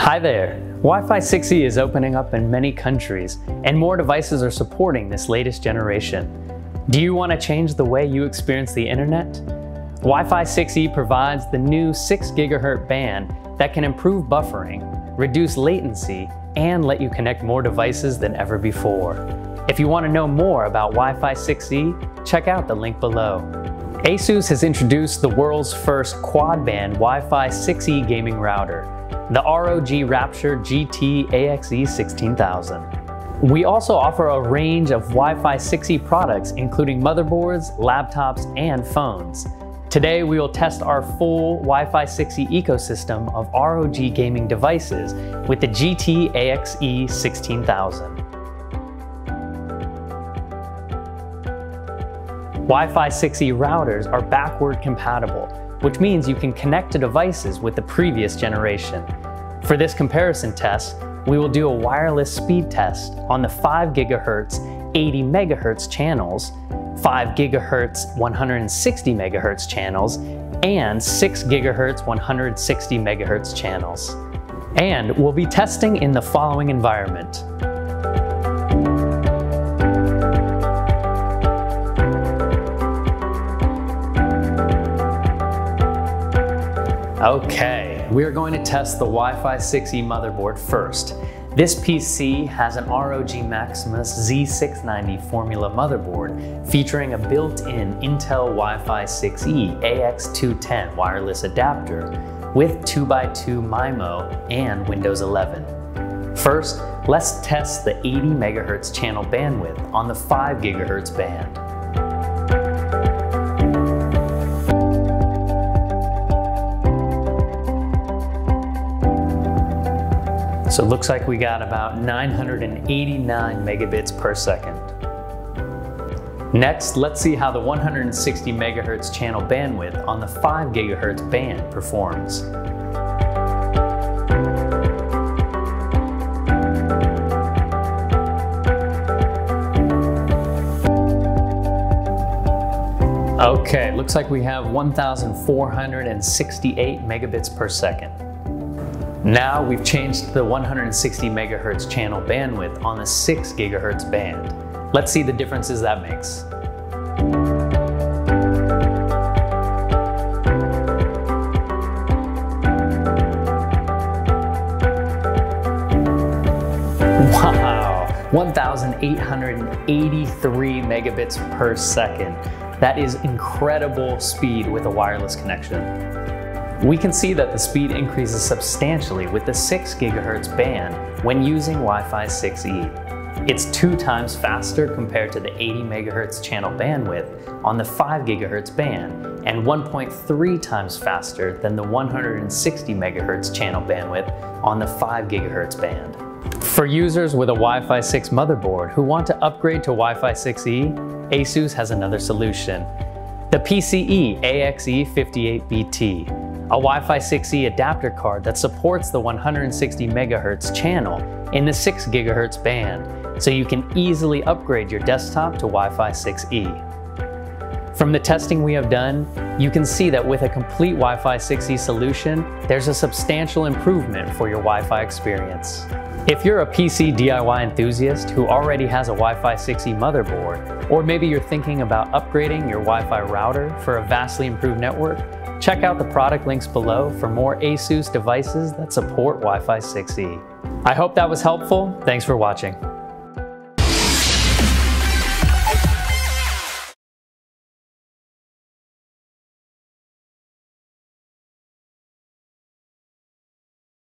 Hi there! Wi-Fi 6E is opening up in many countries, and more devices are supporting this latest generation. Do you want to change the way you experience the internet? Wi-Fi 6E provides the new 6 GHz band that can improve buffering, reduce latency, and let you connect more devices than ever before. If you want to know more about Wi-Fi 6E, check out the link below. ASUS has introduced the world's first quad-band Wi-Fi 6E gaming router, the ROG Rapture GT AXE 16000. We also offer a range of Wi-Fi 6E products including motherboards, laptops, and phones. Today we will test our full Wi-Fi 6E ecosystem of ROG gaming devices with the GT AXE 16000. Wi-Fi 6E routers are backward compatible, which means you can connect to devices with the previous generation. For this comparison test, we will do a wireless speed test on the 5 GHz 80 MHz channels, 5 GHz 160 MHz channels, and 6 GHz 160 MHz channels. And we'll be testing in the following environment. Okay, we're going to test the Wi-Fi 6E motherboard first. This PC has an ROG Maximus Z690 Formula motherboard featuring a built-in Intel Wi-Fi 6E AX210 wireless adapter with 2x2 MIMO and Windows 11. First, let's test the 80 MHz channel bandwidth on the 5 GHz band. So it looks like we got about 989 megabits per second. Next, let's see how the 160 megahertz channel bandwidth on the 5 gigahertz band performs. Okay, looks like we have 1,468 megabits per second. Now we've changed the 160 megahertz channel bandwidth on the 6 gigahertz band. Let's see the differences that makes. Wow, 1,883 megabits per second. That is incredible speed with a wireless connection. We can see that the speed increases substantially with the 6 GHz band when using Wi-Fi 6E. It's two times faster compared to the 80 MHz channel bandwidth on the 5 GHz band and 1.3 times faster than the 160 MHz channel bandwidth on the 5 GHz band. For users with a Wi-Fi 6 motherboard who want to upgrade to Wi-Fi 6E, ASUS has another solution. The PCIe AXE58BT a Wi-Fi 6E adapter card that supports the 160 MHz channel in the 6 GHz band, so you can easily upgrade your desktop to Wi-Fi 6E. From the testing we have done, you can see that with a complete Wi-Fi 6E solution, there's a substantial improvement for your Wi-Fi experience. If you're a PC DIY enthusiast who already has a Wi-Fi 6E motherboard, or maybe you're thinking about upgrading your Wi-Fi router for a vastly improved network, Check out the product links below for more ASUS devices that support Wi-Fi 6E. I hope that was helpful. Thanks for watching.